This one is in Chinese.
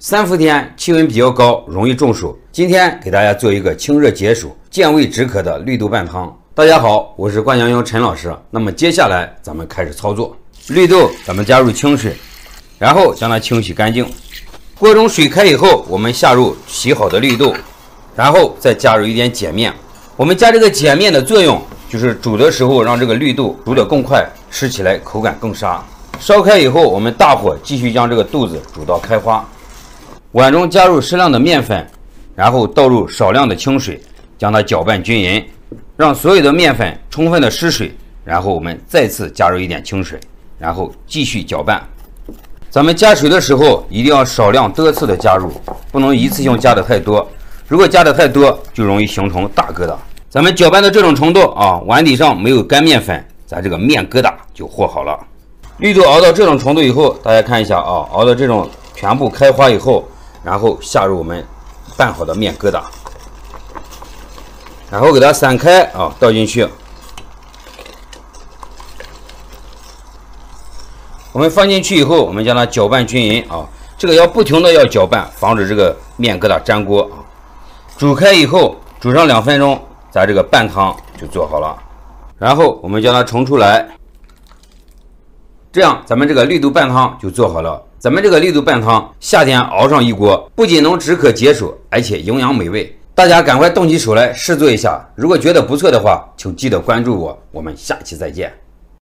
三伏天气温比较高，容易中暑。今天给大家做一个清热解暑、健胃止渴的绿豆拌汤。大家好，我是灌阳阳陈老师。那么接下来咱们开始操作。绿豆咱们加入清水，然后将它清洗干净。锅中水开以后，我们下入洗好的绿豆，然后再加入一点碱面。我们加这个碱面的作用，就是煮的时候让这个绿豆煮得更快，吃起来口感更沙。烧开以后，我们大火继续将这个豆子煮到开花。碗中加入适量的面粉，然后倒入少量的清水，将它搅拌均匀，让所有的面粉充分的失水。然后我们再次加入一点清水，然后继续搅拌。咱们加水的时候一定要少量多次的加入，不能一次性加的太多。如果加的太多，就容易形成大疙瘩。咱们搅拌到这种程度啊，碗底上没有干面粉，咱这个面疙瘩就和好了。绿豆熬到这种程度以后，大家看一下啊，熬到这种全部开花以后。然后下入我们拌好的面疙瘩，然后给它散开啊，倒进去。我们放进去以后，我们将它搅拌均匀啊，这个要不停的要搅拌，防止这个面疙瘩粘锅啊。煮开以后，煮上两分钟，咱这个拌汤就做好了。然后我们将它盛出来，这样咱们这个绿豆拌汤就做好了。咱们这个绿豆拌汤，夏天熬上一锅，不仅能止渴解暑，而且营养美味。大家赶快动起手来试做一下。如果觉得不错的话，请记得关注我。我们下期再见。